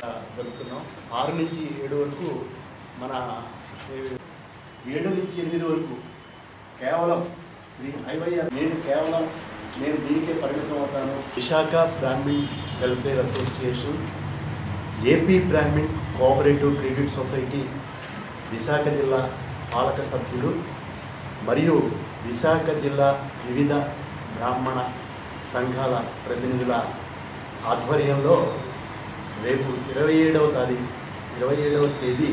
జరుపుతున్నాం ఆరు నుంచి ఏడు వరకు మన ఏడు నుంచి ఎనిమిది వరకు కేవలం శ్రీ ఐవయ్య నేను కేవలం నేను దీనికే పరిమితం అవుతాను. Visakha Brahmin welfare association AP Brahmin cooperative credit society Visakha జిల్లా పాలక సభ్యులు మరియు విశాఖ జిల్లా వివిధ బ్రాహ్మణ సంఘాల ప్రతినిధుల ఆధ్వర్యంలో రేపు ఇరవై ఏడవ తారీఖు ఇరవై ఏడవ తేదీ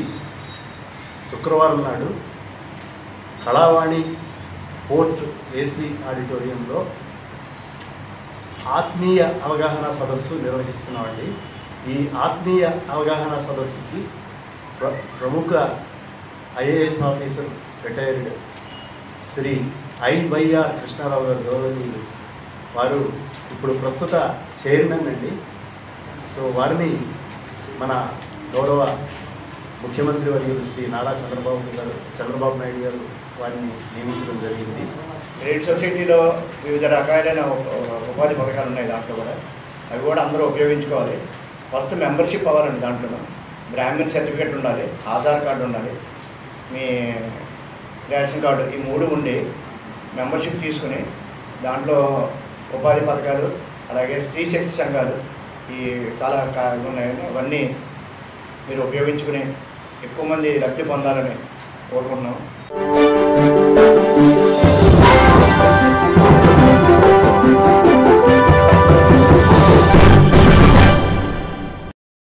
శుక్రవారం నాడు కళావాణి పోర్ట్ ఏసీ ఆడిటోరియంలో ఆత్మీయ అవగాహన సదస్సు నిర్వహిస్తున్నామండి ఈ ఆత్మీయ అవగాహన సదస్సుకి ప్ర ప్రముఖ IAS officer retired Shri IYR Krishnarao garu గౌరవనీయులు. వారు ఇప్పుడు ప్రస్తుత చైర్మన్ అండి. సో వారిని మన గౌరవ ముఖ్యమంత్రి వర్యులు శ్రీ నారా చంద్రబాబు గారు చంద్రబాబు నాయుడు గారు వారిని నియమించడం జరిగింది. క్రెడిట్ సొసైటీలో వివిధ రకాలైన ఉపాధి పథకాలు ఉన్నాయి దాంట్లో కూడా. అవి కూడా అందరూ ఉపయోగించుకోవాలి. ఫస్ట్ మెంబర్షిప్ అవ్వాలండి దాంట్లో బ్రాహ్మణ్ సర్టిఫికేట్ ఉండాలి ఆధార్ కార్డు ఉండాలి. మీ రేషన్ కార్డు ఈ మూడు ఉండి మెంబర్షిప్ తీసుకుని దాంట్లో ఉపాధి పథకాలు అలాగే స్త్రీ శక్తి సంఘాలు ఈ చాలా ఉన్నాయని అవన్నీ మీరు ఉపయోగించుకుని ఎక్కువ మంది లబ్ధి పొందాలని కోరుకుంటున్నాం.